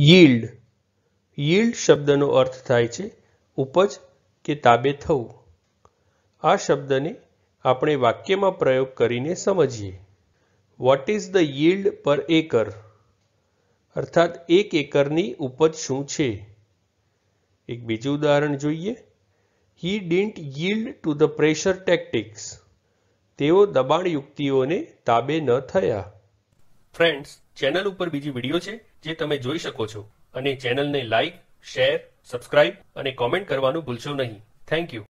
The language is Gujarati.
યીલ્ડ. યીલ્ડ શબ્દનો અર્થ થાય છે ઉપજ કે તાબે થવું. આ શબ્દને આપણે વાક્યમાં પ્રયોગ કરીને સમજીએ. What is the yield per acre અર્થાત એક એકરની ઉપજ શું છે? એક બીજું ઉદાહરણ જોઈએ. He didn't yield to the pressure tactics તેઓ દબાણ યુક્તિઓને તાબે ન થયા. ફ્રેન્ડ્સ ચેનલ ઉપર બીજી વીડિયો છે જે તમે જોઈ શકો છો. અને ચેનલને લાઇક શેર સબસ્ક્રાઇબ અને કોમેન્ટ કરવાનું ભૂલશો નહીં. Thank you